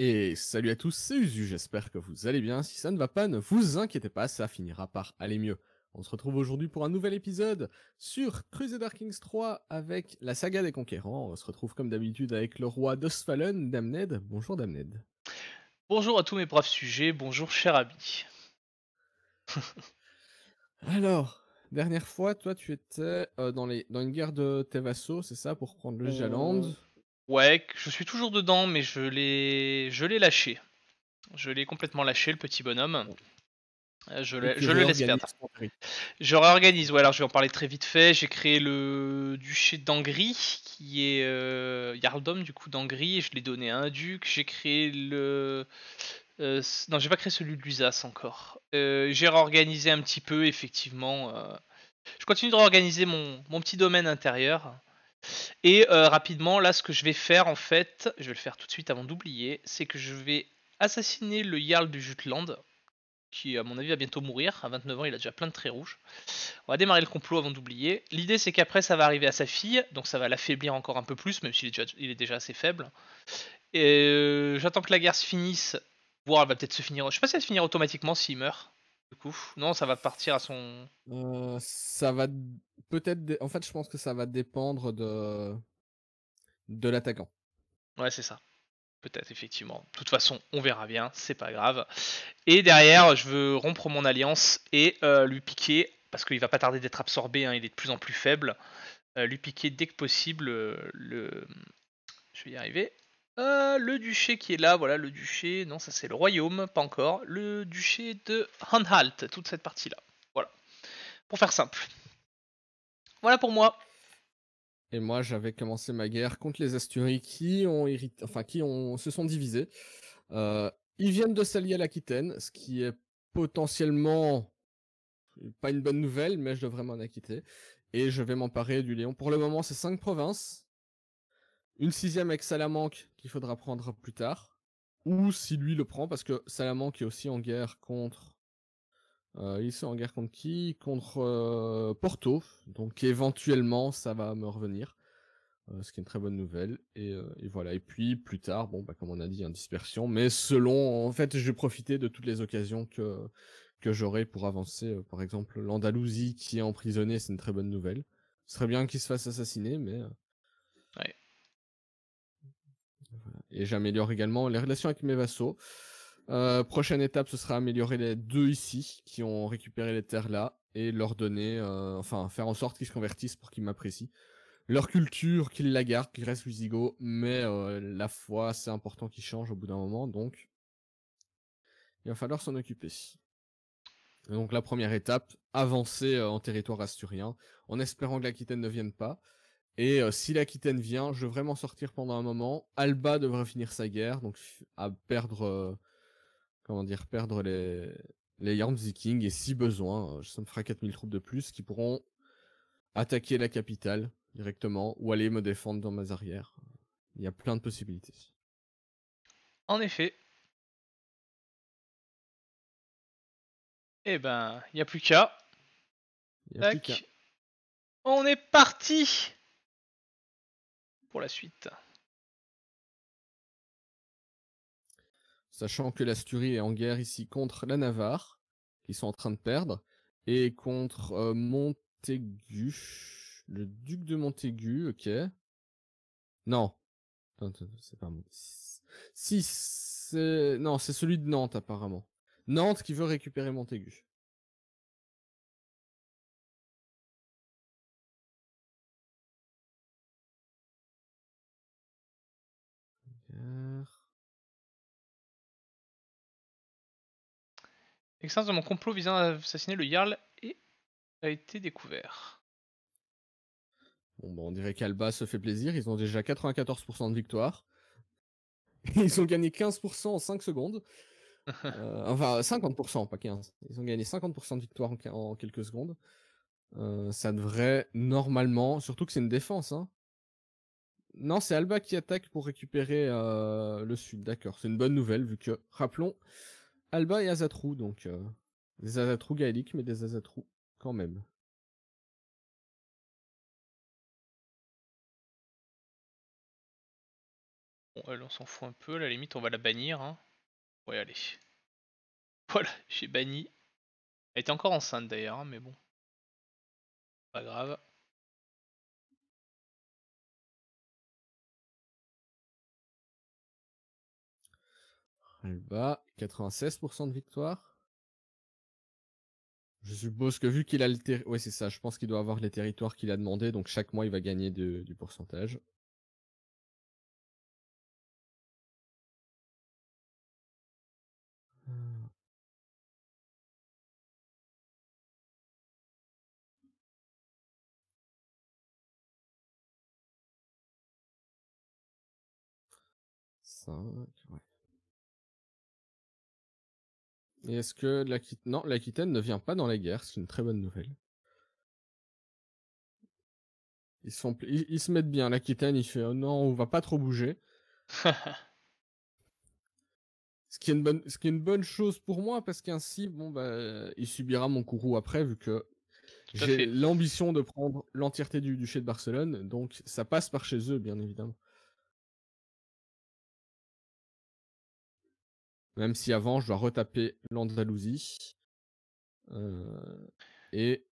Et salut à tous, c'est Usu, j'espère que vous allez bien. Si ça ne va pas, ne vous inquiétez pas, ça finira par aller mieux. On se retrouve aujourd'hui pour un nouvel épisode sur Crusader Kings 3 avec la saga des conquérants. On se retrouve comme d'habitude avec le roi d'Osfallen, Damned. Bonjour Damned. Bonjour à tous mes braves sujets, bonjour cher ami. Alors, dernière fois, toi tu étais euh, dans, les, dans une guerre de tes vassaux, c'est ça, pour prendre le Jaland Euh, Ouais, je suis toujours dedans, mais je l'ai, je l'ai lâché. Je l'ai complètement lâché, le petit bonhomme. Euh, Je, le- tu je le laisse perdre. Je réorganise, ouais, alors je vais en parler très vite fait. J'ai créé le duché d'Angrie, qui est euh, Jarldom, du coup, d'Angrie, et je l'ai donné à un duc. J'ai créé le. euh, non, j'ai pas créé celui de Lusace encore. Euh, j'ai réorganisé un petit peu, effectivement. euh, Je continue de réorganiser mon, mon petit domaine intérieur. Et euh, rapidement, là, ce que je vais faire, en fait, je vais le faire tout de suite avant d'oublier, c'est que je vais assassiner le Jarl du Jutland, qui, à mon avis, va bientôt mourir. À 29 ans, il a déjà plein de traits rouges. On va démarrer le complot avant d'oublier. L'idée, c'est qu'après, ça va arriver à sa fille, donc ça va l'affaiblir encore un peu plus, même s'il est déjà, il est déjà assez faible. Et euh, j'attends que la guerre se finisse, voire elle va peut-être se finir. Je sais pas si elle va se finir automatiquement s'il meurt. Du coup, non, ça va partir à son. Euh, ça va peut-être... En fait, je pense que ça va dépendre de, de l'attaquant. Ouais, c'est ça. Peut-être, effectivement. De toute façon, on verra bien, c'est pas grave. Et derrière, je veux rompre mon alliance et euh, lui piquer, parce qu'il va pas tarder d'être absorbé, hein, il est de plus en plus faible, euh, lui piquer dès que possible euh, le... Je vais y arriver. Le duché qui est là, voilà, le duché, non, ça c'est le royaume, pas encore. Le duché de Anhalt, toute cette partie-là. Voilà. Pour faire simple. Voilà pour moi. Et moi, j'avais commencé ma guerre contre les Asturies qui ont enfin qui se sont divisés. Euh, ils viennent de s'allier à l'Aquitaine, ce qui est potentiellement pas une bonne nouvelle, mais je devrais m'en acquitter. Et je vais m'emparer du Léon. Pour le moment, c'est cinq provinces. Une sixième avec Salamanque qu'il faudra prendre plus tard. Ou si lui le prend, parce que Salamanque est aussi en guerre contre. Euh, ils sont en guerre contre qui? Contre euh, Porto. Donc éventuellement, ça va me revenir. Euh, ce qui est une très bonne nouvelle. Et, euh, et voilà. Et puis plus tard, bon, bah, comme on a dit, une dispersion. Mais selon, en fait, je vais profiter de toutes les occasions que, que j'aurai pour avancer. Par exemple, l'Andalousie qui est emprisonnée, c'est une très bonne nouvelle. Ce serait bien qu'il se fasse assassiner, mais. Ouais. voilà. Et j'améliore également les relations avec mes vassaux. Euh, prochaine étape, ce sera améliorer les deux ici qui ont récupéré les terres là et leur donner, euh, enfin, faire en sorte qu'ils se convertissent pour qu'ils m'apprécient. Leur culture, qu'ils la gardent, qu'ils restent Lusigo, mais euh, la foi, c'est important qu'ils changent au bout d'un moment, donc il va falloir s'en occuper. Donc la première étape, avancer en territoire asturien, en espérant que l'Aquitaine ne vienne pas. Et si l'Aquitaine vient, je devrais m'en sortir pendant un moment. Alba devrait finir sa guerre, donc à perdre, comment dire, perdre les les Yarms Vikings et si besoin, euh, ça me fera 4000 troupes de plus qui pourront attaquer la capitale directement ou aller me défendre dans mes arrières. Il y a plein de possibilités. En effet. Eh ben, il n'y a plus qu'à. Qu'à. On est parti pour la suite. Sachant que l'Asturie est en guerre ici contre la Navarre, qui sont en train de perdre, et contre euh, Montaigu, le duc de Montaigu, ok. Non. C'est pas. Si, c'est. Non, c'est celui de Nantes apparemment. Nantes qui veut récupérer Montaigu. L'existence de mon complot visant à assassiner le Jarl et a été découvert. Bon, bah, on dirait qu'Alba se fait plaisir. Ils ont déjà 94% de victoire. Ils ont gagné 15% en 5 secondes. Euh, enfin, 50%, pas 15. Ils ont gagné 50% de victoire en, quelques secondes. Euh, ça devrait normalement, surtout que c'est une défense. Hein. Non, c'est Alba qui attaque pour récupérer euh, le sud. D'accord, c'est une bonne nouvelle vu que, rappelons, Alba et Azatrou, donc euh, des Azatrou gaéliques, mais des Azatrou quand même. Bon, elle, on s'en fout un peu. À la limite, on va la bannir. Hein. Ouais, allez. Voilà, j'ai banni. Elle était encore enceinte d'ailleurs, hein, mais bon. Pas grave. Va 96% de victoire. Je suppose que vu qu'il a le territoire... Ouais, c'est ça. Je pense qu'il doit avoir les territoires qu'il a demandé. Donc chaque mois, il va gagner du pourcentage. Cinq, ouais. Et est-ce que l'Aquitaine... Non, l'Aquitaine ne vient pas dans les guerres. C'est une très bonne nouvelle. Ils, sont... ils, ils se mettent bien. L'Aquitaine, il fait oh non, on va pas trop bouger. Ce qui, est une bonne, ce qui est une bonne chose pour moi, parce qu'ainsi, bon, bah, il subira mon courroux après, vu que j'ai l'ambition de prendre l'entièreté du duché de Barcelone, donc ça passe par chez eux, bien évidemment. Même si avant, je dois retaper l'Andalousie. Euh, et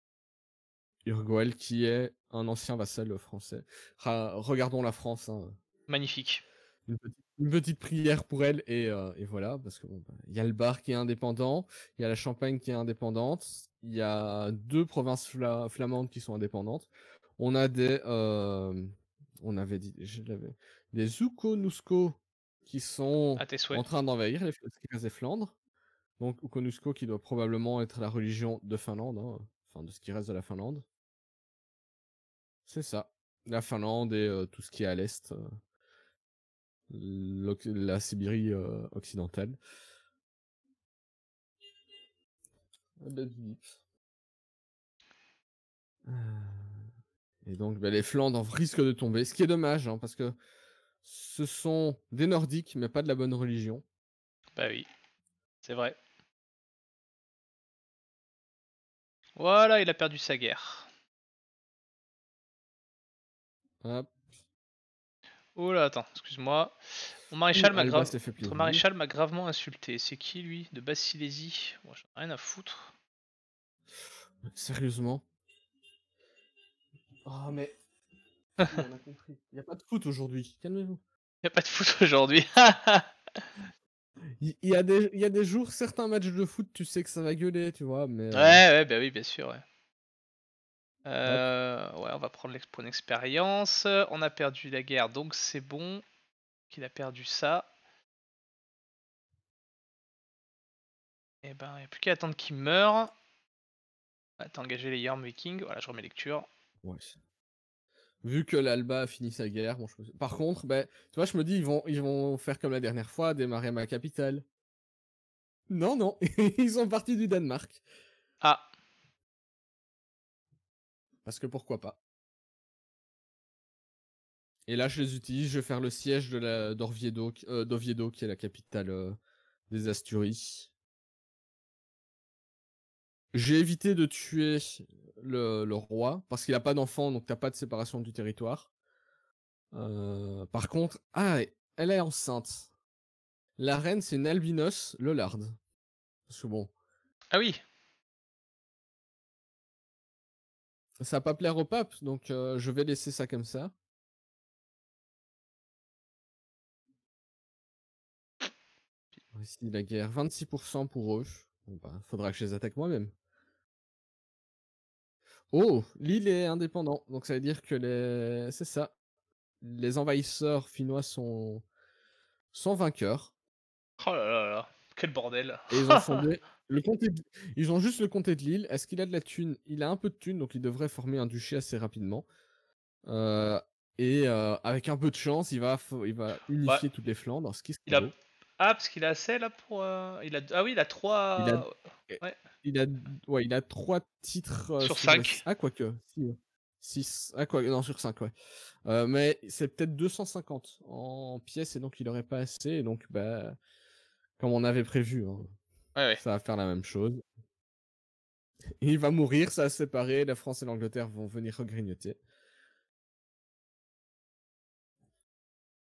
Urgoel, qui est un ancien vassal français. Ra- regardons la France. hein. Magnifique. Une, petite, une petite prière pour elle, et, euh, et voilà, parce que bon, bah, il y a le Bar qui est indépendant, il y a la Champagne qui est indépendante, il y a deux provinces fla- flamandes qui sont indépendantes. On a des. euh, on avait dit. Je l'avais. Des Zuko-Nusko qui sont en train d'envahir les, Flandres. Donc Ukonusko qui doit probablement être la religion de Finlande, hein, enfin de ce qui reste de la Finlande. C'est ça. La Finlande et euh, tout ce qui est à l'est. euh, la Sibérie euh, occidentale. Ah Et donc bah, les Flandres risquent de tomber, ce qui est dommage, hein, parce que ce sont des Nordiques, mais pas de la bonne religion. Bah oui. C'est vrai. Voilà, il a perdu sa guerre. Hop. Oh là, attends, excuse-moi. Mon maréchal m'a grave... maréchal gravement insulté. C'est qui lui De Basse-Silésie Moi j'en ai rien à foutre. Sérieusement? Oh mais... on a compris. Il n'y a pas de foot aujourd'hui, calmez-vous. Y a pas de foot aujourd'hui. Il il y, a des, il y a des jours, certains matchs de foot, tu sais que ça va gueuler, tu vois, mais... euh, Ouais, ouais, bah oui, bien sûr, ouais. Euh, ouais, on va prendre l'expo expérience. On a perdu la guerre, donc c'est bon. Qu'il a perdu ça. Et ben, il n'y a plus qu'à attendre qu'il meure. Ouais, T'as engagé les Yorm Vikings. Voilà, je remets lecture. Ouais. Vu que l'Alba a fini sa guerre, bon, je me- par contre, ben, tu vois, je me dis, ils vont, ils vont faire comme la dernière fois, démarrer ma capitale. Non, non, ils sont partis du Danemark. Ah, Parce que pourquoi pas. Et là, je les utilise, je vais faire le siège de la euh, d'Oviedo, qui est la capitale euh, des Asturies. J'ai évité de tuer le, le roi, parce qu'il a pas d'enfant, donc t'as pas de séparation du territoire. Euh, par contre, ah, elle est enceinte. La reine, c'est une albinos Lollard. Parce que bon, ah oui. ça va pas plaire au pape, donc euh, je vais laisser ça comme ça. Ici, la guerre, 26% pour eux. Bon, bah, faudra que je les attaque moi-même. Oh, l'île est indépendant, donc ça veut dire que les... C'est ça. Les envahisseurs finnois sont... sont vainqueurs. Oh là là là. Quel bordel. Et ils ont fondé le comté de- Ils ont juste le comté de Lille. Est-ce qu'il a de la thune? Il a un peu de thune, donc il devrait former un duché assez rapidement. Euh, Et euh, avec un peu de chance, il va, f- il va unifier toutes les Flandres. Ce qui serait Il a... beau. Ah, parce qu'il a assez là pour. euh, Il a... Ah oui, il a 3. Il a- Il a, ouais, il a trois titres euh, Sur le- cinq. Ah, quoique. Si, 6. Ah, quoi. Non, sur 5, ouais. Euh, mais c'est peut-être 250 en pièces et donc il aurait pas assez. Et donc, bah, comme on avait prévu, hein, Ouais, ouais. ça va faire la même chose. Il va mourir, ça va se séparer. La France et l'Angleterre vont venir regrignoter.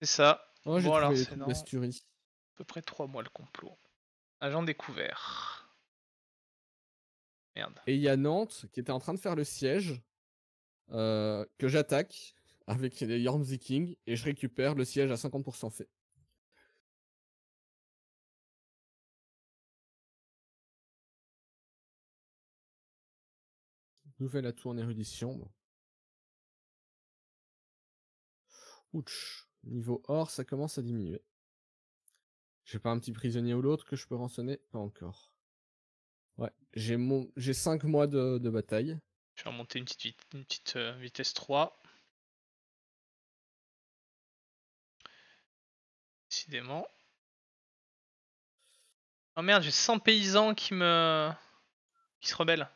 C'est ça. Oh, Bon, alors, c'est. À peu près 3 mois le complot. Agent découvert. Et il y a Nantes qui était en train de faire le siège, euh, que j'attaque avec les Yorm Viking et je récupère le siège à 50% fait. Nouvel atout en érudition. Ouch. Niveau or, ça commence à diminuer. J'ai pas un petit prisonnier ou l'autre que je peux rançonner? Pas encore. J'ai mon... j'ai 5 mois de, de bataille. Je vais remonter une petite, vit- une petite euh, vitesse 3. Décidément. Oh merde, j'ai 100 paysans qui me. qui se rebellent.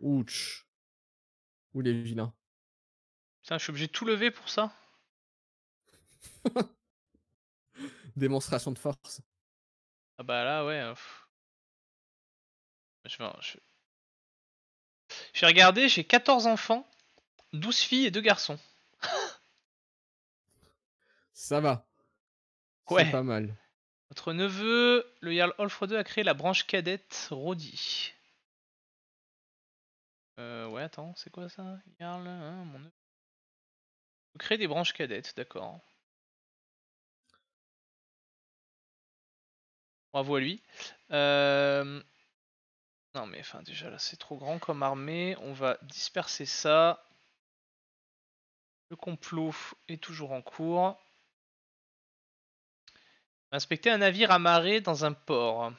Ouch. Ou les vilains? Putain, je suis obligé de tout lever pour ça Démonstration de force. Ah bah là, ouais. euh, pff. Je vais, je... J'ai regardé, j'ai 14 enfants, 12 filles et 2 garçons. Ça va. Ouais. C'est pas mal. Notre neveu, le Jarl Olfre II, a créé la branche cadette Rodi. Euh, ouais, attends, c'est quoi ça Jarl, hein, mon neveu? Créer des branches cadettes, d'accord. Bravo à lui. Euh, Non mais enfin déjà là c'est trop grand comme armée. On va disperser ça. Le complot est toujours en cours. Inspecter un navire amarré dans un port.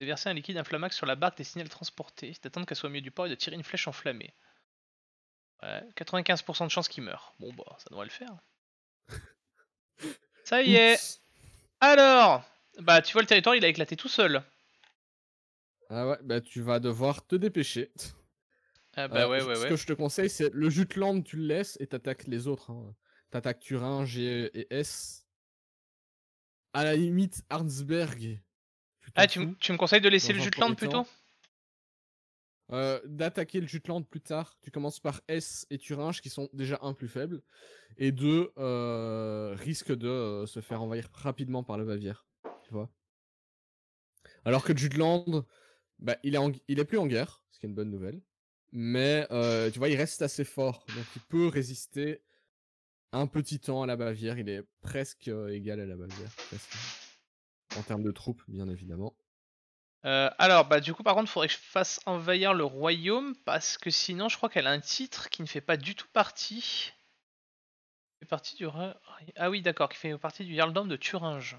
Déverser un liquide inflammable sur la barque destinée à le transporter. D'attendre qu'elle soit au milieu du port et de tirer une flèche enflammée. Ouais, 95% de chances qu'il meure. Bon bah ça devrait le faire. Ça y est. Oups. Alors, bah tu vois le territoire il a éclaté tout seul. Ah ouais, bah tu vas devoir te dépêcher. Ah bah Euh, ouais ouais Ce ouais. que je te conseille, c'est le Jutland, tu le laisses et t'attaques les autres. hein. T'attaques Thuringe et, et S. À la limite, Arnsberg. Ah tu, tu me conseilles de laisser le Jutland plutôt? Euh, D'attaquer le Jutland plus tard. Tu commences par S et Thuringe qui sont déjà un plus faibles. Et deux, euh, risquent de euh, se faire envahir rapidement par le Bavière. Tu vois Alors que Jutland, bah, il, est il est plus en guerre, ce qui est une bonne nouvelle. Mais euh, tu vois, il reste assez fort. Donc il peut résister un petit temps à la Bavière. Il est presque euh, égal à la Bavière. En termes de troupes, bien évidemment. Euh, alors, bah du coup, par contre, faudrait que je fasse envahir le royaume parce que sinon, je crois qu'elle a un titre qui ne fait pas du tout partie. Fait partie du. Ah oui, d'accord, qui fait partie du Jarldom de Thuringe.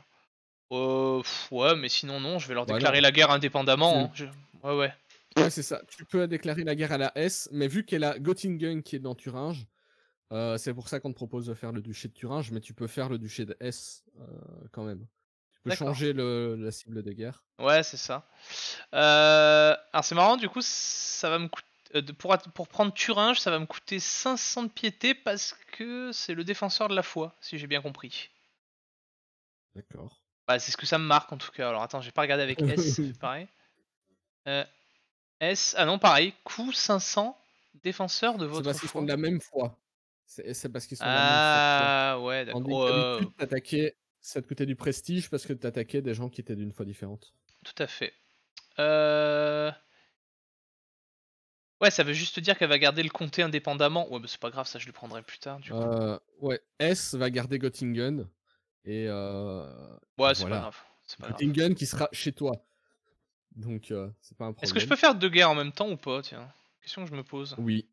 Euh, pff, ouais, mais sinon non, je vais leur déclarer la guerre indépendamment. Hein, je- Ouais, ouais. Ouais, c'est ça. Tu peux déclarer la guerre à la S, mais vu qu'elle a Göttingen qui est dans Thuringe, euh, c'est pour ça qu'on te propose de faire le duché de Thuringe, mais tu peux faire le duché de S euh, quand même. Tu peux changer le, la cible de guerre. Ouais, c'est ça. Euh, alors c'est marrant, du coup, ça va me coûter. Pour, pour prendre Thuringe, ça va me coûter 500 de piété parce que c'est le défenseur de la foi, si j'ai bien compris. D'accord. Bah, c'est ce que ça me marque en tout cas. Alors attends, j'ai pas regardé avec S, c'est pareil. Euh, S, ah non, pareil, coût 500, défenseur de C'est votre parce qu'ils sont de la même foi. C'est c'est parce qu'ils sont de la même foi. Ah ouais, d'accord. Oh, euh, qu'habitude, t'attaquais- ça te coûtait du prestige parce que t'attaquais des gens qui étaient d'une foi différente. tout à fait. Euh... Ouais, ça veut juste dire qu'elle va garder le comté indépendamment. Ouais, bah c'est pas grave, ça je le prendrai plus tard. Du coup. Euh, ouais, S va garder Göttingen. Et euh, ouais, c'est voilà. pas grave. c'est pas grave. Göttingen qui sera chez toi. Donc, euh, c'est pas un problème. Est-ce que je peux faire deux guerres en même temps ou pas Tiens, question que je me pose. Oui.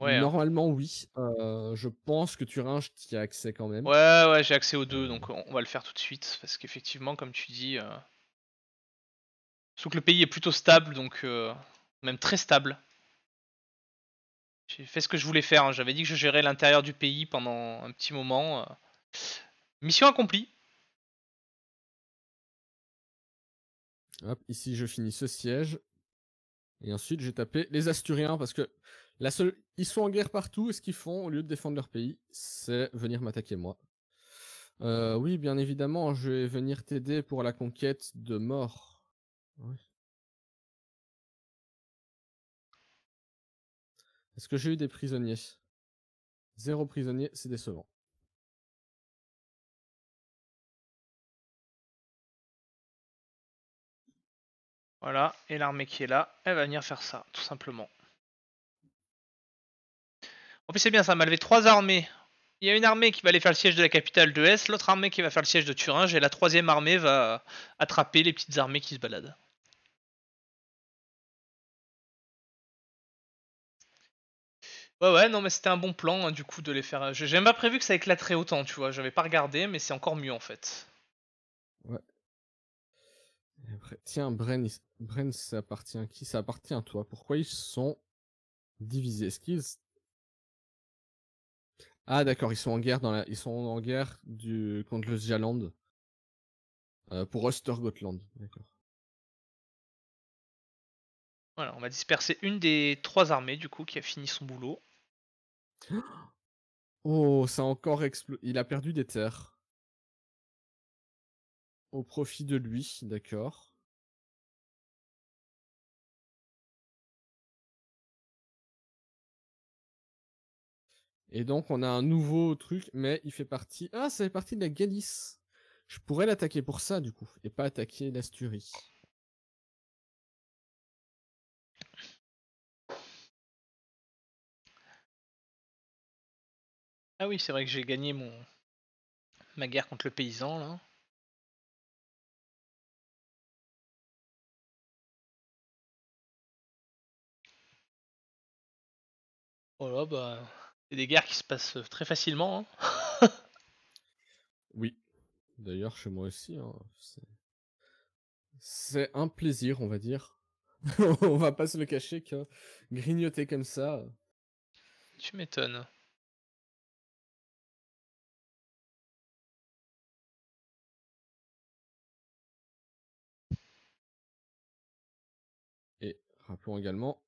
Ouais, hein. Normalement, oui. Euh, je pense que Thuringe t'y a accès quand même. Ouais, ouais, j'ai accès aux deux, donc on va le faire tout de suite. Parce qu'effectivement, comme tu dis. Euh... Sauf que le pays est plutôt stable, donc. euh, Même très stable. J'ai fait ce que je voulais faire. hein. J'avais dit que je gérais l'intérieur du pays pendant un petit moment. Mission accomplie. Hop, ici, je finis ce siège. Et ensuite, j'ai tapé les Asturiens parce que la seule... ils sont en guerre partout et ce qu'ils font, au lieu de défendre leur pays, c'est venir m'attaquer moi. Euh, oui, bien évidemment, je vais venir t'aider pour la conquête de mort. Est-ce que j'ai eu des prisonniers? Zéro prisonnier, c'est décevant. Voilà, et l'armée qui est là, elle va venir faire ça, tout simplement. En plus, c'est bien, ça m'a levé trois armées. Il y a une armée qui va aller faire le siège de la capitale de S, l'autre armée qui va faire le siège de Thuringe, et la troisième armée va attraper les petites armées qui se baladent. Ouais, ouais, non, mais c'était un bon plan, hein, du coup, de les faire. J'ai même pas prévu que ça éclaterait autant, tu vois. J'avais pas regardé, mais c'est encore mieux en fait. Tiens, Bren, Bren, ça appartient à qui? Ça appartient à toi. Pourquoi ils sont divisés? Est-ce qu'ils... Ah d'accord, ils sont en guerre dans la... ils sont en guerre du... contre le Sjaland. Euh, pour Östergotland, d'accord. Voilà, on va disperser une des trois armées, du coup, qui a fini son boulot. Oh, ça a encore explosé. Il a perdu des terres. Au profit de lui, d'accord. Et donc on a un nouveau truc, mais il fait partie... Ah, ça fait partie de la Galice. Je pourrais l'attaquer pour ça, du coup, et pas attaquer l'Asturie. Ah oui, c'est vrai que j'ai gagné mon ma guerre contre le paysan, là. Voilà, bah... C'est des guerres qui se passent très facilement, hein. Oui. D'ailleurs, chez moi aussi, hein, c'est... C'est un plaisir, on va dire. on va pas se le cacher que grignoter comme ça... Tu m'étonnes. Et rappelons également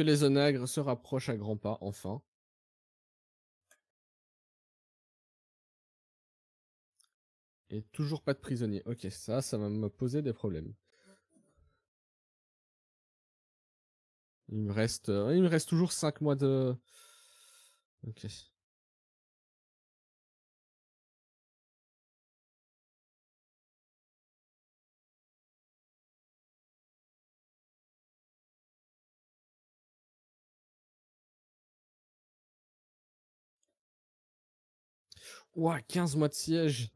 les onagres se rapprochent à grands pas, enfin. Et toujours pas de prisonniers. Ok, ça, ça va me poser des problèmes. Il me reste, euh, il me reste toujours 5 mois de... Ok. Ouah, 15 mois de siège.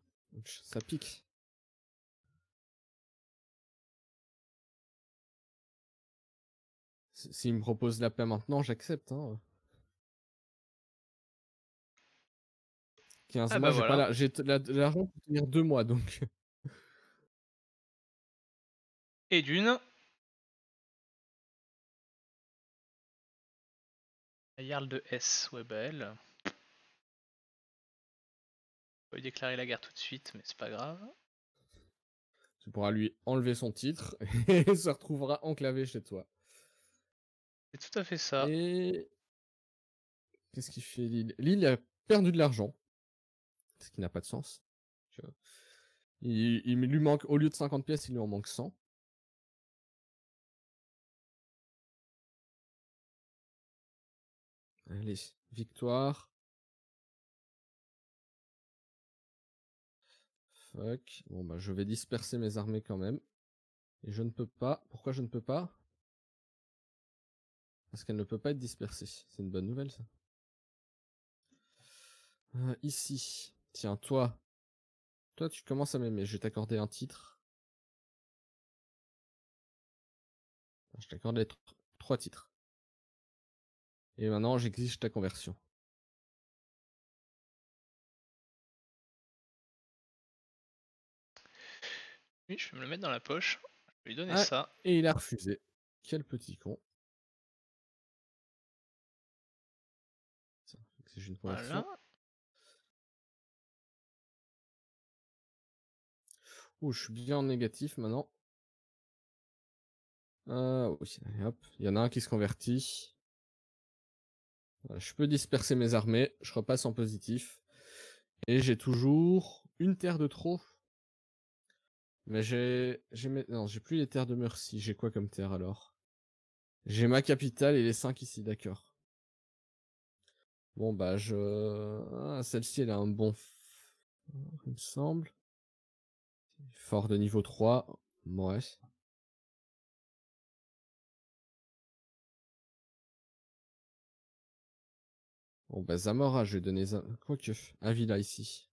Ça pique. S'il me propose la paix maintenant, j'accepte. Hein. 15 Ah mois, bah j'ai pas voilà. la... j'ai l'argent pour tenir 2 mois, donc... Et d'une... La Jarl de S, ouais bah. On va lui déclarer la guerre tout de suite, mais c'est pas grave. Tu pourras lui enlever son titre et il se retrouvera enclavé chez toi. C'est tout à fait ça. Et qu'est-ce qu'il fait Lille? Lille a perdu de l'argent, ce qui n'a pas de sens. Il, il lui manque, au lieu de 50 pièces, il lui en manque 100. Allez, victoire. Bon bah je vais disperser mes armées quand même. Et je ne peux pas. Pourquoi je ne peux pas? Parce qu'elle ne peut pas être dispersée. C'est une bonne nouvelle ça. Euh, ici. Tiens, toi. Toi, tu commences à m'aimer. Je vais t'accorder un titre. Je t'accorde trois titres. Et maintenant, j'exige ta conversion. Oui, je vais me le mettre dans la poche. Je vais lui donner Ah, ça. Et il a refusé. Quel petit con. J'exige une. Voilà. Ouh, je suis bien en négatif maintenant. Euh, oui, hop. Il y en a un qui se convertit. Voilà, je peux disperser mes armées. Je repasse en positif. Et j'ai toujours une terre de trop. Mais j'ai, non, j'ai plus les terres de Mercy. J'ai quoi comme terre alors? J'ai ma capitale et les cinq ici, d'accord. Bon, bah, je, ah, celle-ci, elle a un bon, il me semble. Fort de niveau 3. Ouais. Bon, bah, Zamora, je vais donner, Zam... quoique, un villa ici.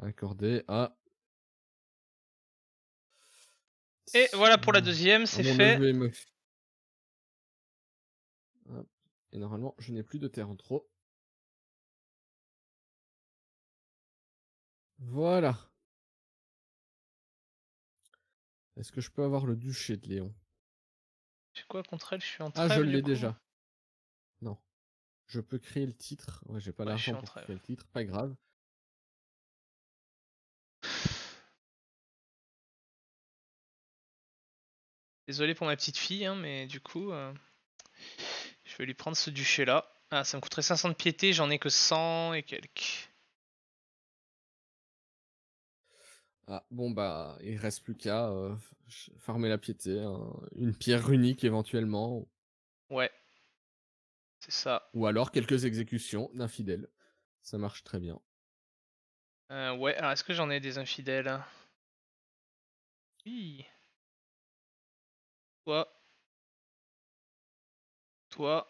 Accordé à et voilà pour la Ah, deuxième, c'est fait. et normalement, je n'ai plus de terre en trop. Voilà. Est-ce que je peux avoir le duché de Léon? J'ai quoi contre elle? Je suis en Ah, trêve. je du l'ai déjà. Non. Je peux créer le titre. Ouais, j'ai pas Ouais, je l'argent en pour créer le titre, pas grave. Désolé pour ma petite fille, hein, mais du coup, euh, je vais lui prendre ce duché là. Ah, ça me coûterait 500 de piété, j'en ai que 100 et quelques. Ah, bon bah, il reste plus qu'à euh, farmer la piété. hein. Une pierre runique éventuellement. Ouais. C'est ça. Ou alors quelques exécutions d'infidèles. Ça marche très bien. Euh, ouais, alors est-ce que j'en ai des infidèles? Oui. Toi. Toi.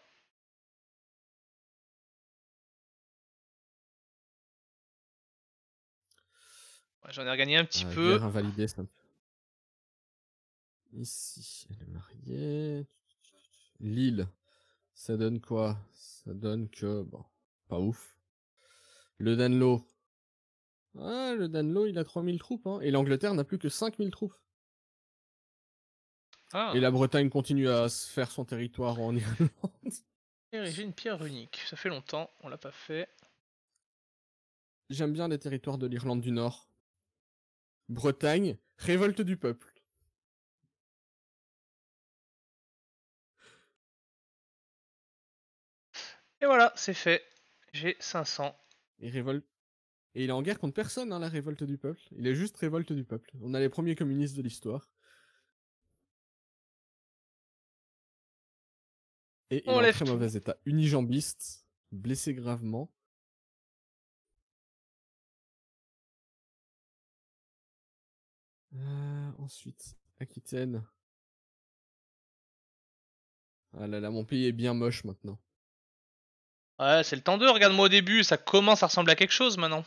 Ouais, j'en ai regagné un petit Ah, peu. Guerre invalidée, ça Ici, elle est mariée. Lille. Ça donne quoi? Ça donne que... Bon, pas ouf. Le Danlo. Ah, le Danlo, il a 3000 troupes. Hein. Et l'Angleterre n'a plus que 5000 troupes. Ah, Et la Bretagne continue à se faire son territoire en Irlande. ériger une pierre unique. Ça fait longtemps, on l'a pas fait. J'aime bien les territoires de l'Irlande du Nord. Bretagne, révolte du peuple. Et voilà, c'est fait. J'ai 500. Et révolte. Et il est en guerre contre personne, hein, la révolte du peuple. Il est juste révolte du peuple. On a les premiers communistes de l'histoire. Et il est en très mauvais état. Unijambiste, blessé gravement. Euh, ensuite, Aquitaine. Ah là là, mon pays est bien moche maintenant. Ouais, c'est le temps 2, regarde-moi au début, ça commence à ressembler à quelque chose maintenant.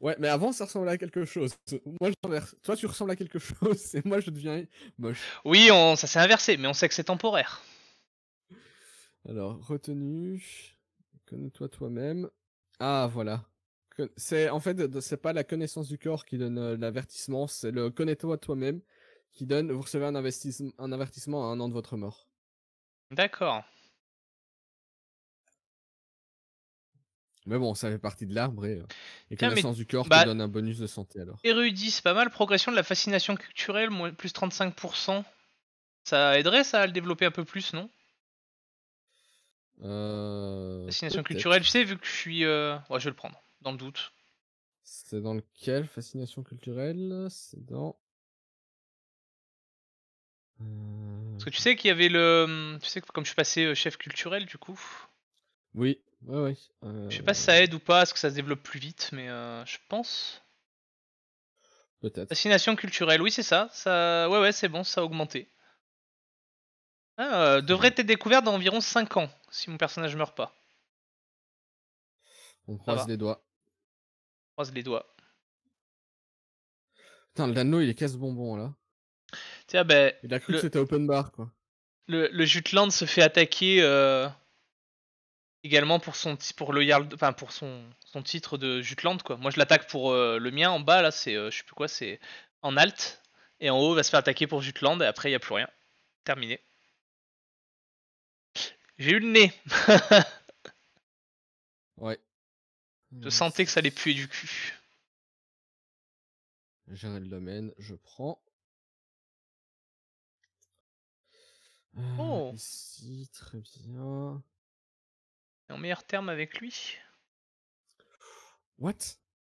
Ouais, mais avant ça ressemblait à quelque chose. Moi. Toi, tu ressembles à quelque chose et moi, je deviens moche. Oui, on, ça s'est inversé, mais on sait que c'est temporaire. Alors, retenue. Connais-toi toi-même. Ah, voilà. C'est en fait, c'est pas la connaissance du corps qui donne euh, l'avertissement, c'est le connais-toi toi-même qui donne. Vous recevez un, investissement- un avertissement à un an de votre mort. D'accord. Mais bon, ça fait partie de l'arbre et, euh, et Tiens, mais- connaissance du corps bah- te donne un bonus de santé alors. Érudit, c'est pas mal. Progression de la fascination culturelle, plus 35%. Ça aiderait ça à le développer un peu plus, non? Euh, Fascination culturelle, tu sais, vu que je suis... euh, Ouais, je vais le prendre, dans le doute. C'est dans lequel Fascination culturelle? C'est dans. Euh, Parce que tu sais qu'il y avait le... Tu sais que comme je suis passé chef culturel, du coup... Oui, ouais, ouais. euh, Je sais pas si ça aide ou pas, à ce que ça se développe plus vite, mais euh, je pense... Peut-être. Fascination culturelle, oui c'est ça. ça... Ouais ouais c'est bon, ça a augmenté. Ah, euh, devrait être découvert dans environ 5 ans, si mon personnage meurt pas. On croise les doigts. Croise les doigts. Putain, le Danlo, il est casse-bonbon là. Tiens ben, Il a cru Le- que c'était open bar quoi. le, le Jutland se fait attaquer euh, également pour son pour le Jarl, enfin pour son, son titre de Jutland quoi. Moi je l'attaque pour euh, le mien en bas là, c'est euh, je sais plus quoi, c'est en alt et en haut il va se faire attaquer pour Jutland et après il y a plus rien. Terminé. J'ai eu le nez. Ouais. Je sentais que ça allait puer du cul. Gérer le domaine, je prends. Euh, Oh. Ici, très bien. Et en meilleur terme avec lui. What?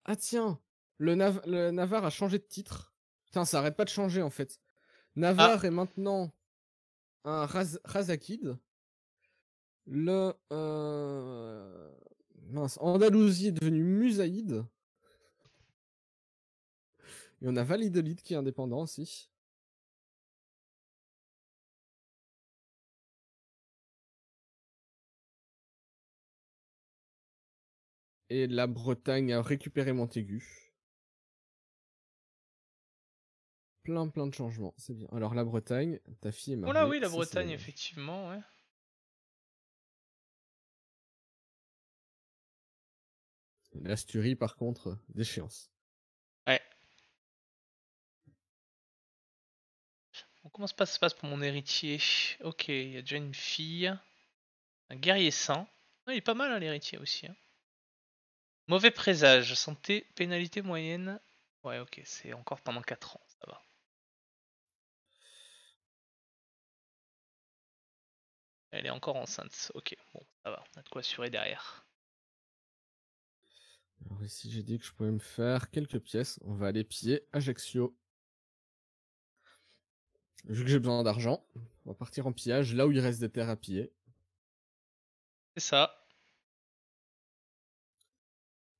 Ah tiens le, Nav- le Navarre a changé de titre. Putain, ça arrête pas de changer en fait. Navarre est maintenant un Raz- Razakid. Le. euh, Mince, Andalousie est devenu Musaïd. Et on a Validolid qui est indépendant aussi. Et la Bretagne a récupéré Montaigu. Plein, plein de changements, c'est bien. Alors la Bretagne, ta fille est mariée. Oh là oui, la Bretagne, effectivement, ouais. L'Asturie, par contre, d'échéance. Bon, comment ça se passe pour mon héritier? Ok, il y a déjà une fille. Un guerrier saint. Ah, il est pas mal hein, l'héritier aussi. hein. Mauvais présage. Santé, pénalité moyenne. Ouais, ok, c'est encore pendant 4 ans, ça va. Elle est encore enceinte. Ok, bon, ça va. On a de quoi assurer derrière. Alors ici, j'ai dit que je pouvais me faire quelques pièces. On va aller piller Ajaccio. Vu que j'ai besoin d'argent, on va partir en pillage là où il reste des terres à piller. C'est ça.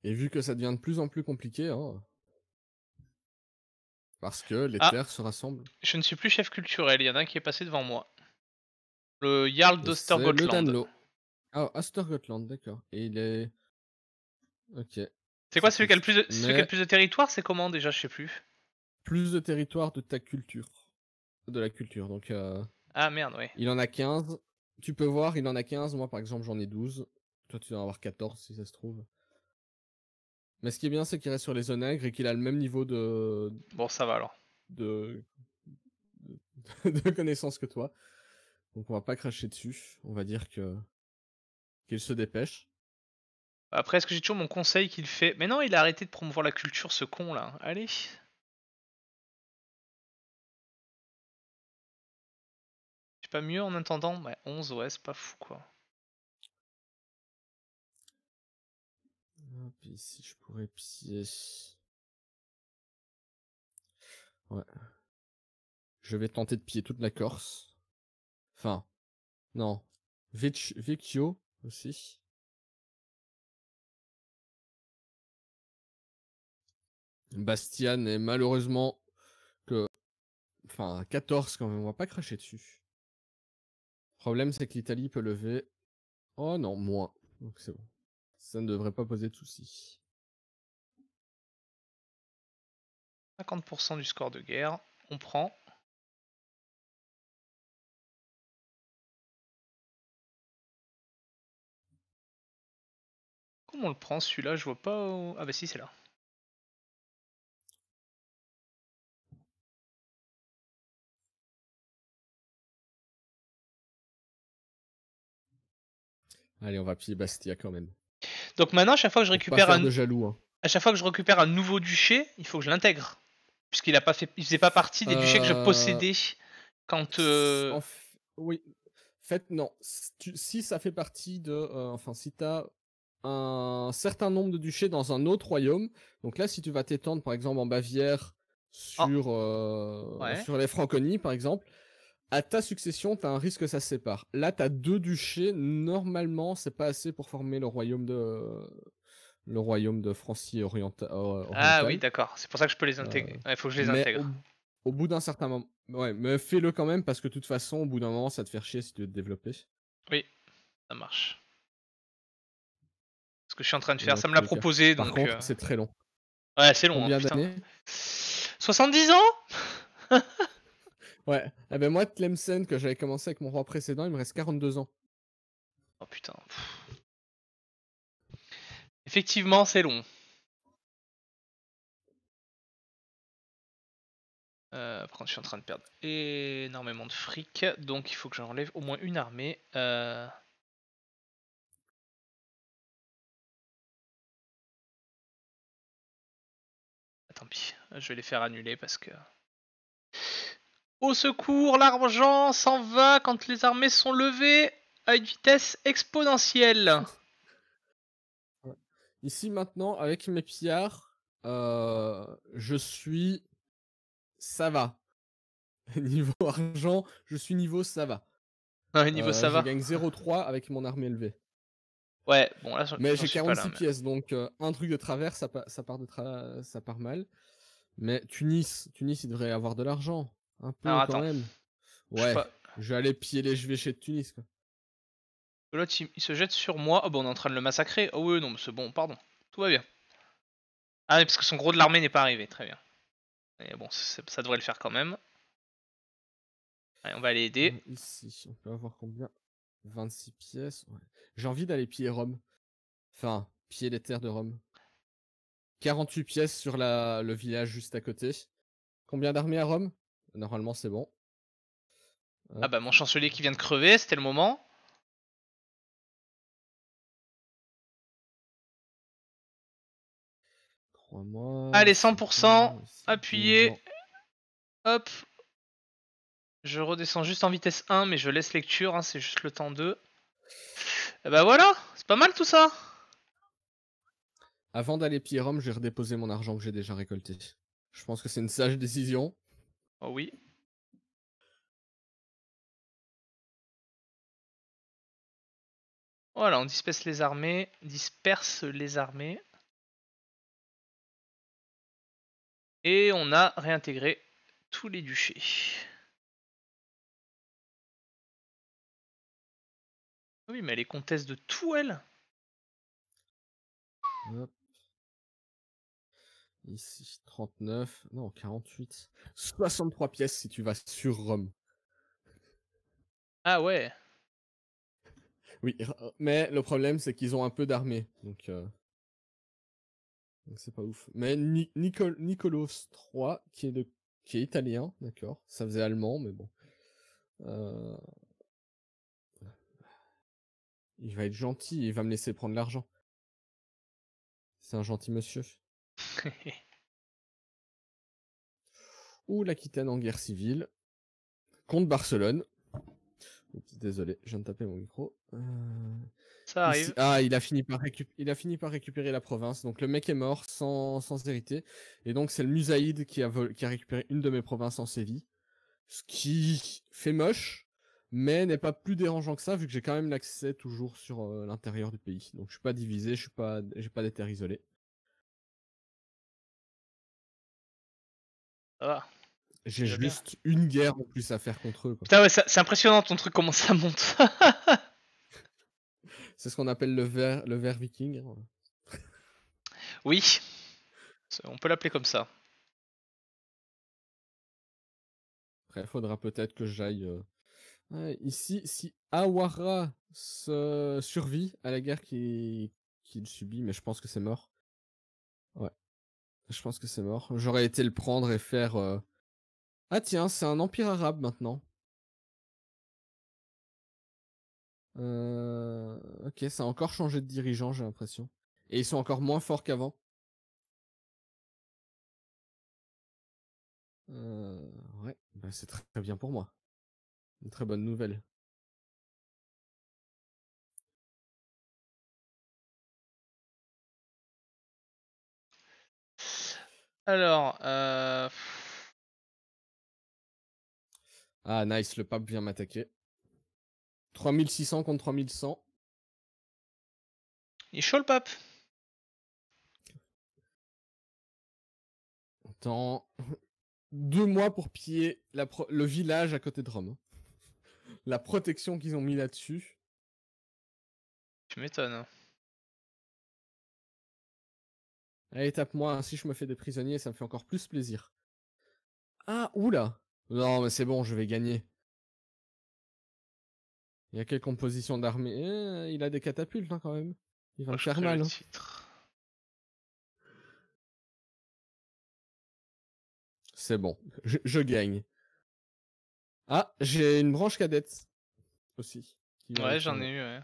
Et vu que ça devient de plus en plus compliqué, hein, parce que les Ah. terres se rassemblent. Je ne suis plus chef culturel. Il y en a un qui est passé devant moi. Le Jarl d'Ostergotland. Ah, Ostergotland, d'accord. Et il est. Ok. C'est quoi celui qui a le plus de, celui qui a le plus de territoire C'est comment déjà Je sais plus. Plus de territoire de ta culture. De la culture. Donc, euh, Ah merde, ouais. il en a 15. Tu peux voir, il en a 15. Moi, par exemple, j'en ai 12. Toi, tu dois en avoir 14 si ça se trouve. Mais ce qui est bien, c'est qu'il reste sur les onagres et qu'il a le même niveau de, Bon, ça va alors. de, de, de connaissances que toi. Donc, on va pas cracher dessus. On va dire que qu'il se dépêche. Après, est-ce que j'ai toujours mon conseil qu'il fait? Mais non, il a arrêté de promouvoir la culture, ce con là. Allez. C'est pas mieux en attendant? Ouais, 11, ouais, c'est pas fou quoi. Hop, ici, je pourrais piller. Ouais. Je vais tenter de piller toute la Corse. Enfin, non. Vec- Vecchio aussi. Bastian est malheureusement que. Enfin, 14 quand même, on va pas cracher dessus. Le problème, c'est que l'Italie peut lever. Oh non, moins. Donc c'est bon. Ça ne devrait pas poser de soucis. 50% du score de guerre. On prend. Comment on le prend celui-là? Je vois pas. Ah bah si, c'est là. Allez, on va piller Bastia quand même. Donc maintenant, à chaque fois que je récupère un, de jaloux. hein. à chaque fois que je récupère un nouveau duché, il faut que je l'intègre. Puisqu'il a pas fait, il faisait pas partie des duchés que je Euh, possédais quand. euh, En f- Oui. Fait, non. Si ça fait partie de. euh, enfin, si t'as un certain nombre de duchés dans un autre royaume, donc là, si tu vas t'étendre, par exemple, en Bavière, sur, euh. Ouais. sur les Franconies, par exemple, à ta succession, t'as un risque que ça se sépare. Là, t'as deux duchés. Normalement, c'est pas assez pour former le royaume de. Le royaume de Francie orienta- euh, Ah orientale. oui, d'accord. C'est pour ça que je peux les intégrer. Il faut que je les Mais intègre. Au, au bout d'un certain moment. Ouais, mais fais-le quand même parce que de toute façon, au bout d'un moment, ça te fait chier si tu veux te développer. Ça marche. Ce que je suis en train de faire, dans ça me l'a proposé, Par donc. contre, euh, c'est très long. Ouais, c'est long. hein, Combien d'années? 70 ans? Ouais. Eh ben moi, Tlemcen, que j'avais commencé avec mon roi précédent, il me reste 42 ans. Oh putain. Effectivement, c'est long. Euh, par contre, je suis en train de perdre énormément de fric, donc il faut que j'enlève au moins une armée. Euh... ah, Tant pis, je vais les faire annuler parce que. Au secours, l'argent s'en va quand les armées sont levées à une vitesse exponentielle. Ici, maintenant, avec mes pillards, euh, je suis. Ça va. Niveau argent, je suis niveau ça va. Ouais, niveau Euh, ça va. Je gagne 0,3 avec mon armée élevée. Ouais, bon là, Mais j'ai suis pas 46 là, mais- pièces, donc euh, un truc de travers, ça, pa- ça, part de tra- ça part mal. Mais Tunis, Tunis, il devrait avoir de l'argent. Un peu Alors, quand attends. même. Ouais, je vais aller piller les chevêchés de Tunis. Quoi. L'autre il, se jette sur moi. Oh bah on est en train de le massacrer. Oh oui, non, mais c'est bon, pardon. tout va bien. Ah parce que son gros de l'armée n'est pas arrivé, très bien. Mais bon, ça devrait le faire quand même. Allez, on va aller aider. Ici, on peut avoir combien? 26 pièces. ouais. J'ai envie d'aller piller Rome. Enfin, piller les terres de Rome. 48 pièces sur la, le village juste à côté. Combien d'armées à Rome? Normalement, c'est bon. Ah bah mon chancelier qui vient de crever, c'était le moment. Allez, c'est 100%, bon, ici, appuyez. Hop. Je redescends juste en vitesse 1, mais je laisse lecture, hein, c'est juste le temps 2. Et bah voilà, c'est pas mal tout ça. Avant d'aller piller Rome, je vais redéposer mon argent que j'ai déjà récolté. Je pense que c'est une sage décision. Oh oui. Voilà, on disperse les armées, disperse les armées. Et on a réintégré tous les duchés. Oui, mais elle est comtesse de tout, elle. Ici, 39. Non, 48. 63 pièces si tu vas sur Rome. Ah ouais Oui, mais le problème, c'est qu'ils ont un peu d'armée. Donc, euh, donc c'est pas ouf. Mais Ni- Nicol Nicolos III, qui est, de... qui est italien, d'accord. Ça faisait allemand, mais bon. Euh, Il va être gentil, il va me laisser prendre l'argent. C'est un gentil monsieur. Ou l'Aquitaine en guerre civile. Contre Barcelone. Oups, désolé, je viens de taper mon micro. Euh, Ça ici- arrive. Ah, il a, fini par récup- il a fini par récupérer la province. Donc le mec est mort sans, sans hériter. Et donc c'est le Musaïd qui a, vol- qui a récupéré une de mes provinces en Séville. Ce qui fait moche, mais n'est pas plus dérangeant que ça, vu que j'ai quand même l'accès toujours sur euh, l'intérieur du pays. Donc je suis pas divisé, je suis pas, j'ai pas des terres isolées. Ça va. J'ai bien. juste une guerre en plus à faire contre eux. quoi. Putain, ouais, c'est impressionnant ton truc, comment ça monte. C'est ce qu'on appelle le ver, le ver viking. hein. oui. On peut l'appeler comme ça. Après, faudra peut-être que j'aille. euh, ouais, ici, si Awara se survit à la guerre qu'il qu'il subit, mais je pense que c'est mort. Je pense que c'est mort. J'aurais été le prendre et faire. euh, Ah tiens, c'est un empire arabe maintenant. Euh, Ok, ça a encore changé de dirigeant, j'ai l'impression. Et ils sont encore moins forts qu'avant. Euh, Ouais, bah, c'est très bien pour moi. Une très bonne nouvelle. Alors, euh... Ah, nice, le pape vient m'attaquer. 3600 contre 3100. il est chaud le pape. Attends. Deux mois pour piller la pro- le village à côté de Rome. La protection qu'ils ont mis là-dessus. Tu m'étonnes. Allez, tape-moi, ainsi je me fais des prisonniers, ça me fait encore plus plaisir. Ah, oula Non, mais c'est bon, je vais gagner. Il y a quelle composition d'armée? Eh, Il a des catapultes, hein, quand même. Il va me faire mal. hein. C'est bon, je, je gagne. Ah, j'ai une branche cadette aussi. Ouais, j'en moi. ai eu, ouais.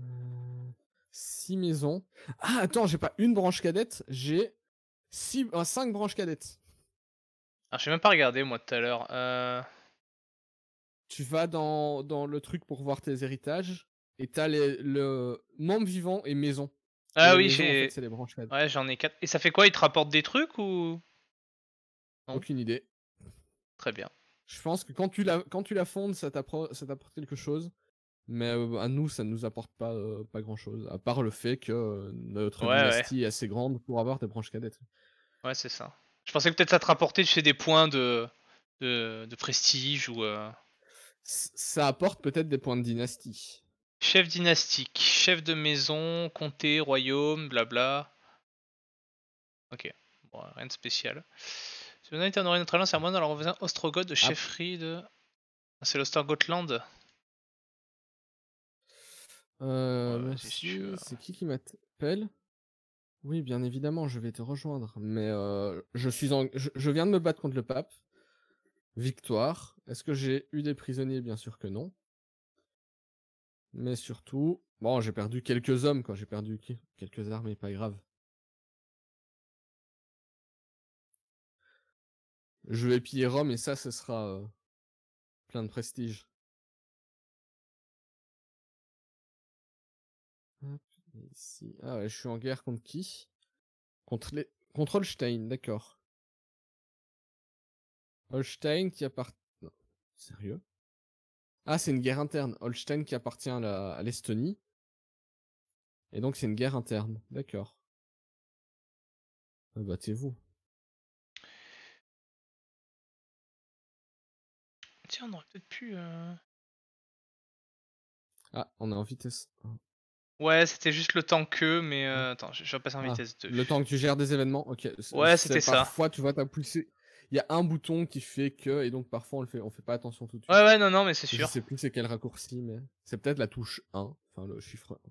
Euh, Six maisons. Ah, attends, j'ai pas une branche cadette, j'ai six, euh, cinq branches cadettes. Ah, j'ai même pas regardé moi tout à l'heure. Euh... Tu vas dans, dans le truc pour voir tes héritages et t'as les, le membre vivant et maison. Ah oui, maisons, en j'ai. fait, c'est les branches cadettes. Ouais, j'en ai 4. Et ça fait quoi Il te rapporte des trucs ou? Non. Aucune idée. Très bien. Je pense que quand tu la, quand tu la fondes, ça t'apporte quelque chose. Mais euh, à nous, ça ne nous apporte pas, euh, pas grand chose. À part le fait que euh, notre Ouais, ouais. dynastie est assez grande pour avoir des branches cadettes. Ouais, c'est ça. Je pensais que peut-être ça te rapportait, tu sais, des points de, de, de prestige ou. euh, Ça apporte peut-être des points de dynastie. Chef dynastique, chef de maison, comté, royaume, blabla. Ok, bon, rien de spécial. Si vous avez été honoré notre alliance, c'est à moi dans voisin Ostrogoth de chefferie de. Ah, c'est l'Ostergotland. Euh, Ouais, c'est qui qui m'appelle? Oui, bien évidemment, je vais te rejoindre. Mais euh, je suis en... je, je viens de me battre contre le pape. Victoire. Est-ce que j'ai eu des prisonniers? Bien sûr que non. Mais surtout, bon, j'ai perdu quelques hommes, quoi. J'ai perdu quelques armes, mais pas grave. Je vais piller Rome et ça, ce sera euh, plein de prestige. Ici. Ah ouais, je suis en guerre contre qui? Contre les... Contre Holstein, d'accord. Holstein qui appartient... Sérieux? Ah, c'est une guerre interne. Holstein qui appartient à la- à l'Estonie. Et donc c'est une guerre interne, d'accord. Ah, Battez-vous. Tiens, on aurait peut-être pu. euh, Ah, on est en vitesse. Ouais, c'était juste le temps que, mais euh, attends, je, je vais passer en Ah, vitesse 2. Le temps que tu gères des événements, ok. Ouais, c'était ça. Parfois, tu vois, t'as poussé. Il y a un bouton qui fait que, et donc parfois on le fait, on fait pas attention tout de suite. Ouais, ouais, non, non, mais c'est Je sûr. sais plus c'est quel raccourci, mais c'est peut-être la touche 1, enfin le chiffre 1.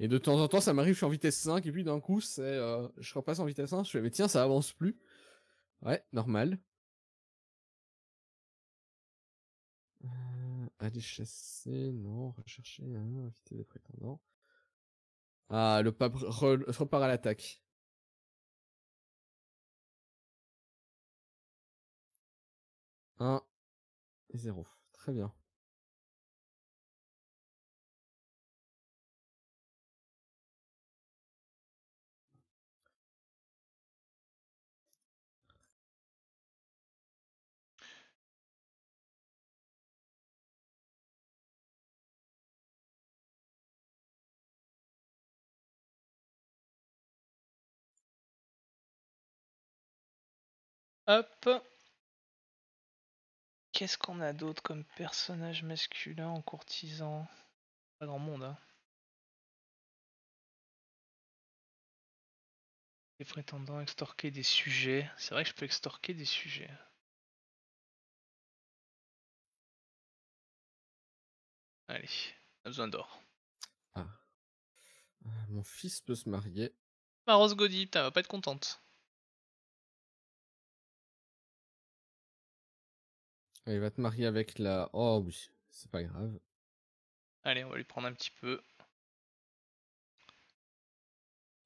Et de temps en temps, ça m'arrive, je suis en vitesse 5, et puis d'un coup, c'est, euh, je repasse en vitesse 1, je fais, mais tiens, ça avance plus. Ouais, normal. Aller chasser, non, rechercher, hein, inviter des prétendants. Ah, le pape re- repart à l'attaque. Un et 0. Très bien. Hop. Qu'est-ce qu'on a d'autre comme personnage masculin en courtisan? Pas grand monde, hein. Les prétendants extorquer des sujets. C'est vrai que je peux extorquer des sujets. Allez, on a besoin d'or. Ah. Euh, Mon fils peut se marier. Ma Rose Godi, putain, va pas être contente. Il va te marier avec la. Oh oui, c'est pas grave. Allez, on va lui prendre un petit peu.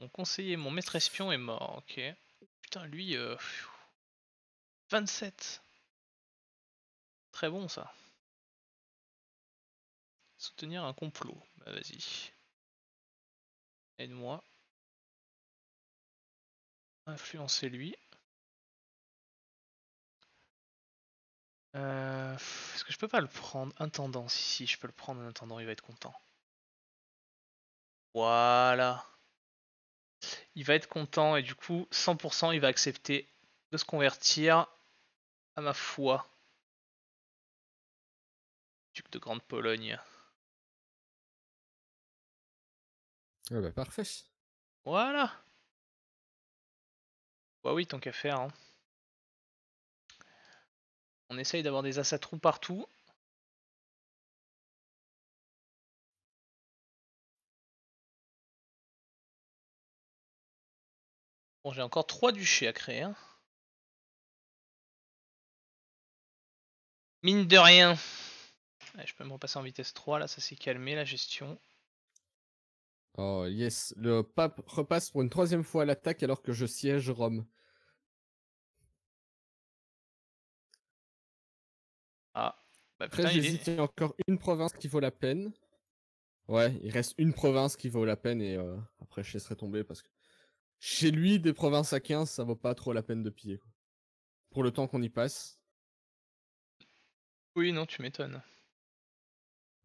Mon conseiller, mon maître espion est mort, ok. Putain, lui, euh, pfiou. 27. Très bon ça. Soutenir un complot. Bah vas-y. Aide-moi. Influencer lui. Euh, Est-ce que je peux pas le prendre Intendant, si si, je peux le prendre en attendant, il va être content. Voilà. Il va être content et du coup, 100% il va accepter de se convertir à ma foi. Duc de Grande Pologne. Ah bah parfait. Voilà. Bah oui, tant qu'à faire. hein. On essaye d'avoir des assatrous partout. Bon, j'ai encore 3 duchés à créer. hein. Mine de rien. Je peux me repasser en vitesse 3, là ça s'est calmé la gestion. Oh yes, le pape repasse pour une troisième fois à l'attaque alors que je siège Rome. Ah, bah Après, il est... y a encore une province qui vaut la peine. Ouais, il reste une province qui vaut la peine et euh, après je laisserai tomber parce que chez lui, des provinces à 15, ça vaut pas trop la peine de piller. quoi. Pour le temps qu'on y passe. Oui, non, tu m'étonnes.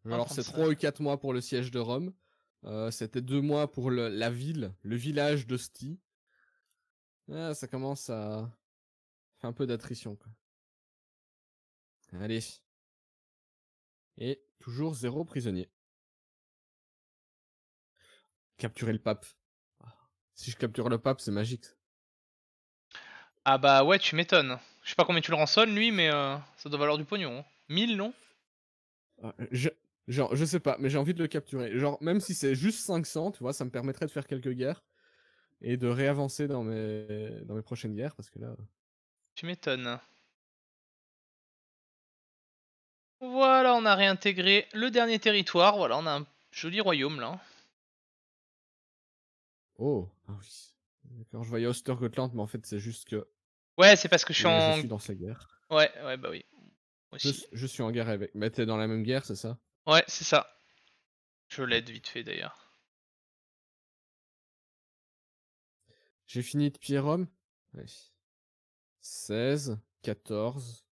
Alors c'est 35. 3 ou 4 mois pour le siège de Rome. Euh, C'était 2 mois pour le- la ville, le village d'Ostie. Ah, ça commence à faire un peu d'attrition. quoi. Allez. Et toujours zéro prisonnier. capturer le pape. Si je capture le pape, c'est magique. Ah bah ouais, tu m'étonnes. Je sais pas combien tu le rançonnes lui, mais euh, ça doit valoir du pognon. 1000 non? Ah, Je, genre, je sais pas, mais j'ai envie de le capturer. Genre, même si c'est juste 500, tu vois, ça me permettrait de faire quelques guerres et de réavancer dans mes, dans mes prochaines guerres parce que là. Tu m'étonnes. Voilà, on a réintégré le dernier territoire. Voilà, on a un joli royaume là. Oh, ah oui. D'accord, je voyais Ostergotland, mais en fait, c'est juste que Ouais, c'est parce que je suis en. je suis dans sa guerre. Ouais, ouais, bah oui. Je, aussi. je suis en guerre avec. Mais t'es dans la même guerre, c'est ça? Ouais, c'est ça. Je l'aide vite fait d'ailleurs. J'ai fini de piller Rome? Ouais. 16, 14,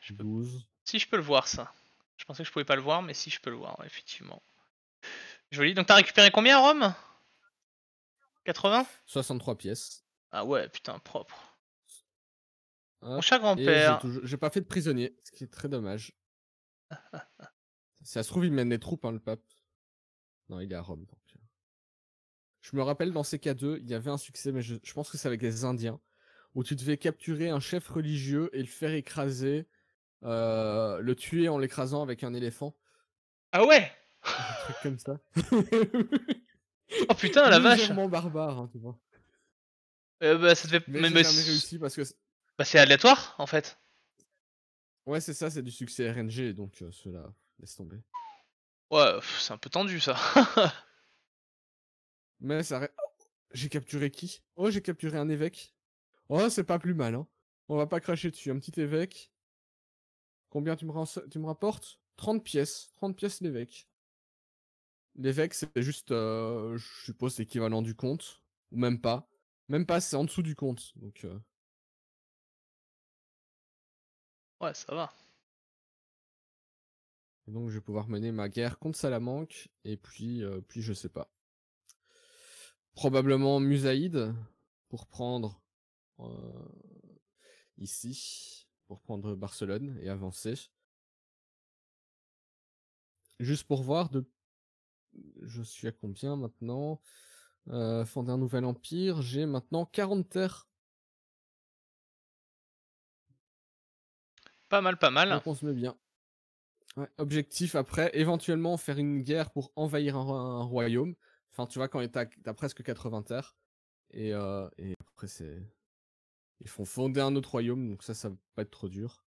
Je peux- 12. Si je peux le voir ça. Je pensais que je pouvais pas le voir, mais si je peux le voir, effectivement. Joli. Donc t'as récupéré combien Rome? 80 63 pièces. Ah ouais, putain, propre. Mon cher grand-père. j'ai pas fait de prisonnier, ce qui est très dommage. Ça se trouve, il mène les troupes, hein, le pape. Non, il est à Rome. donc. Je me rappelle, dans CK2, il y avait un succès, mais je, je pense que c'est avec les Indiens, où tu devais capturer un chef religieux et le faire écraser, euh, le tuer en l'écrasant avec un éléphant. Ah ouais? Un truc comme ça. Oh putain, la vache Légèrement barbare, hein, tu vois. Euh, bah, ça devait... Mais, mais- réussi parce que... Bah, c'est aléatoire, en fait. Ouais, c'est ça, c'est du succès RNG, donc euh, cela laisse tomber. Ouais, c'est un peu tendu, ça. Mais ça... Oh, j'ai capturé qui? Oh, j'ai capturé un évêque. Oh, c'est pas plus mal, hein. On va pas cracher dessus. Un petit évêque. Combien tu me, rens- tu me rapportes? 30 pièces. 30 pièces l'évêque. L'évêque, c'est juste, euh, je suppose, l'équivalent du compte. Ou même pas. Même pas, c'est en dessous du compte. Donc, euh, ouais, ça va. et donc je vais pouvoir mener ma guerre contre Salamanque. Et puis, euh, puis je sais pas. Probablement Musaïd. Pour prendre... ici. Pour prendre Barcelone et avancer. Juste pour voir de... Je suis à combien maintenant? Euh, Fonder un nouvel empire. J'ai maintenant 40 terres. Pas mal, pas mal. Donc on se met bien. Ouais, objectif après, éventuellement faire une guerre pour envahir un, un royaume. Enfin, tu vois, quand t'as as presque 80 terres. Et, euh, et après, c'est. Ils font fonder un autre royaume, donc ça, ça va pas être trop dur.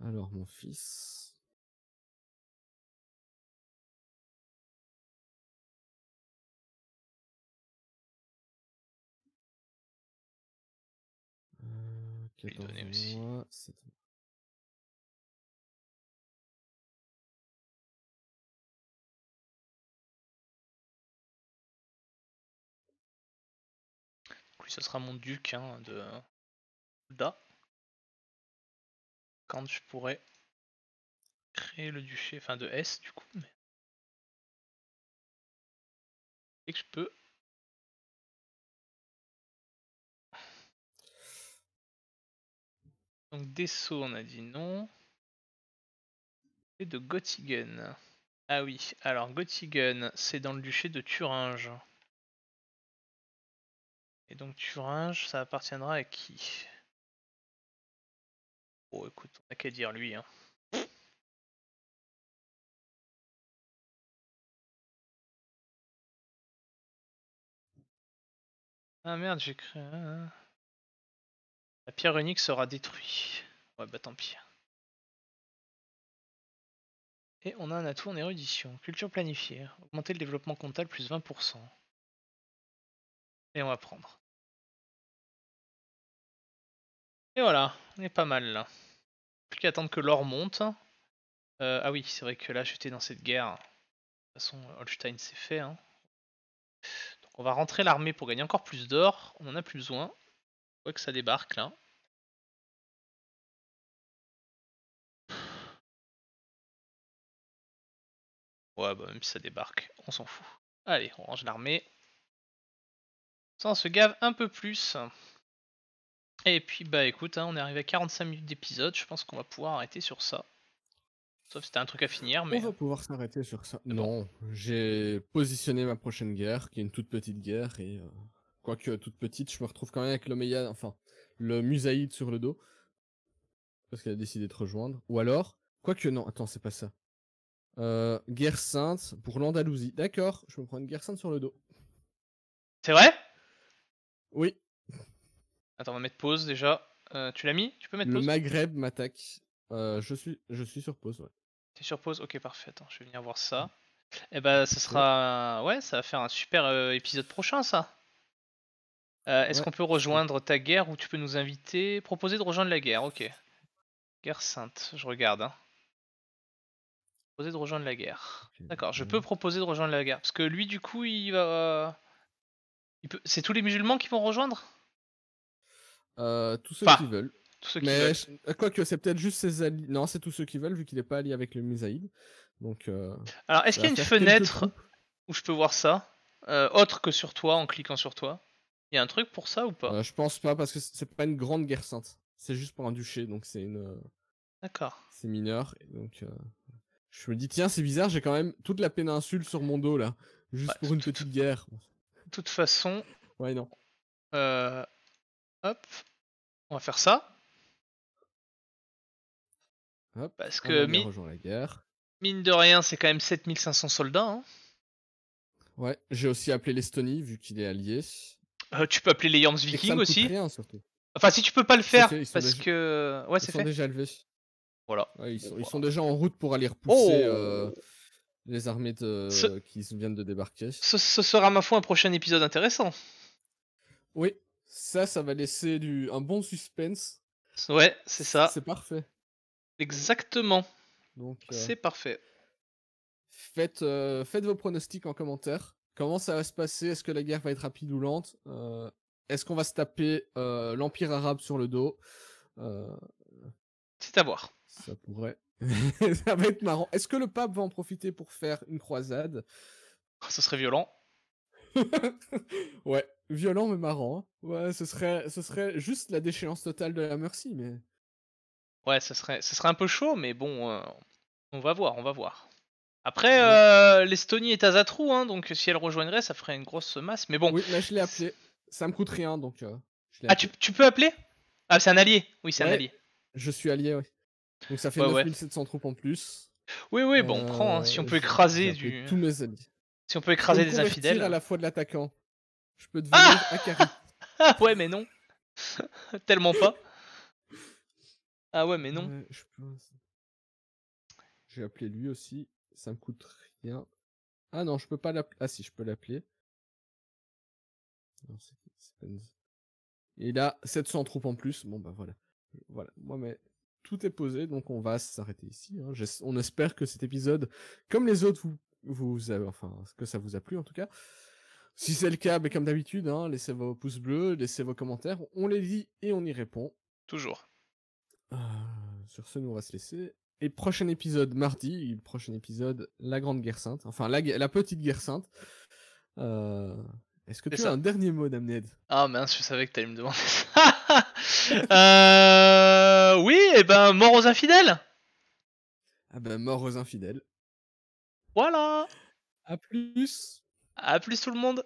Alors, mon fils. Euh, lui 14 donner aussi. mois, sept mois. Ce sera mon duc hein, de Da. Quand je pourrais créer le duché, enfin de S du coup. Mais... Et que je peux. Donc Dessau, on a dit non. Et de Göttingen. Ah oui, alors Göttingen, c'est dans le duché de Thuringe. Et donc Thuringe, ça appartiendra à qui? Oh écoute, on a qu'à dire lui. Hein. Ah merde, j'ai créé... un- La pierre unique sera détruite. Ouais bah tant pis. Et on a un atout en érudition. Culture planifiée. Augmenter le développement comptable plus 20%. Et on va prendre. Et voilà, on est pas mal là. Plus qu'à attendre que l'or monte. Euh, ah oui, c'est vrai que là j'étais dans cette guerre. De toute façon, Holstein c'est fait. hein. Donc on va rentrer l'armée pour gagner encore plus d'or. On en a plus besoin. On que ça débarque là. Ouais, bah même si ça débarque, on s'en fout. Allez, on range l'armée. ça on se gave un peu plus. Et puis bah écoute, hein, on est arrivé à 45 minutes d'épisode, je pense qu'on va pouvoir arrêter sur ça. Sauf si t'as un truc à finir, mais... On va pouvoir s'arrêter sur ça. Non, j'ai positionné ma prochaine guerre, qui est une toute petite guerre, et euh, quoique toute petite, je me retrouve quand même avec l'Omeya, enfin, le Musaïd sur le dos. Parce qu'elle a décidé de rejoindre. Ou alors, quoique non, attends, c'est pas ça. Euh, guerre sainte pour l'Andalousie. D'accord, je me prends une guerre sainte sur le dos. C'est vrai? Oui. Attends, on va mettre pause déjà. Euh, tu l'as mis? Tu peux mettre Le pause? Maghreb m'attaque. Euh, je suis, je suis sur pause, ouais. T'es sur pause? Ok, parfait. Attends, je vais venir voir ça. Et bah, ce sera. Ouais, ça va faire un super euh, épisode prochain, ça. Est-ce Ouais. qu'on peut rejoindre ta guerre ou tu peux nous inviter Proposer de rejoindre la guerre, ok. Guerre sainte, je regarde. Hein. Proposer de rejoindre la guerre. D'accord, je peux proposer de rejoindre la guerre. Parce que lui, du coup, il va. Il peut... C'est tous les musulmans qui vont rejoindre? Euh, tous ceux Enfin, qui veulent. Tous ceux qui Mais veulent. euh, quoique, c'est peut-être juste ses alliés. Non, c'est tous ceux qui veulent, vu qu'il n'est pas allié avec le Musaïd. Donc, euh, Alors, est-ce qu'il y a une fenêtre où je peux voir ça euh, Autre que sur toi, en cliquant sur toi? Il y a un truc pour ça ou pas? Je pense pas, parce que c'est pas une grande guerre sainte. C'est juste pour un duché, donc c'est une, D'accord. c'est mineur. Et donc, je me dis, tiens, c'est bizarre, j'ai quand même toute la péninsule sur mon dos là, juste pour une petite guerre. De toute façon, Ouais, non. euh, hop, on va faire ça. Hop, Parce que mi- la guerre. mine de rien, c'est quand même 7500 soldats. hein. Ouais, j'ai aussi appelé l'Estonie, vu qu'il est allié. Euh, tu peux appeler les ça Vikings aussi. rien, surtout. Enfin, si tu peux pas le faire, fait, ils sont parce déjà- que. Ouais, Ils c'est sont fait. déjà levés. Voilà. Ouais, ils, sont, ils sont déjà en route pour aller repousser Oh euh, les armées de... Ce- qui viennent de débarquer. Ce, ce sera, ma foi, un prochain épisode intéressant. Oui, ça, ça va laisser du... un bon suspense. Ouais, c'est ça. C'est parfait. Exactement. Donc, euh, C'est parfait. faites, euh, faites vos pronostics en commentaire. Comment ça va se passer? Est-ce que la guerre va être rapide ou lente? Euh, Est-ce qu'on va se taper l'Empire arabe sur le dos? C'est à voir. Ça pourrait. ça va être marrant. Est-ce que le pape va en profiter pour faire une croisade? Ce serait violent. Ouais, violent mais marrant. hein. Ouais, ce serait, ce serait juste la déchéance totale de la Mercy, mais. Ouais, ce serait, ce serait un peu chaud, mais bon, euh, on va voir, on va voir. Après, euh, l'Estonie est à Zatrou, hein, donc si elle rejoindrait, ça ferait une grosse masse. Mais bon, Oui, là je l'ai appelé. Ça me coûte rien donc. euh, je ah, tu, tu peux appeler? Ah, c'est un allié. Oui, c'est un allié. Je suis allié, ouais. Donc ça fait Ouais, ouais. 9700 troupes en plus. Oui, oui, bon, on prend. hein, si on peut écraser du, Tous mes alliés. Si on peut écraser des infidèles. à la fois de l'attaquant? Je peux devenir Ah Akari. Ah ouais, mais non. Tellement pas. Ah ouais, mais non. Ouais, je peux- J'ai appelé lui aussi. Ça me coûte rien. Ah non, je peux pas l'appeler. Ah si, je peux l'appeler. Il a 700 troupes en plus. Bon bah voilà. Voilà. Moi mais tout est posé, donc on va s'arrêter ici. hein. On espère que cet épisode, comme les autres, vous, vous avez, enfin, que ça vous a plu en tout cas. Si c'est le cas, mais comme d'habitude, hein, laissez vos pouces bleus, laissez vos commentaires. On les lit et on y répond. Toujours. Euh, sur ce, nous on va se laisser. Et prochain épisode mardi, prochain épisode, la grande guerre sainte, enfin la, la petite guerre sainte. Euh, Est-ce que tu ça. as un dernier mot, Damned? Ah mince, je savais que t'allais me demander ça. euh, oui, et ben mort aux infidèles. Ah ben, mort aux infidèles. Voilà. À plus À plus tout le monde.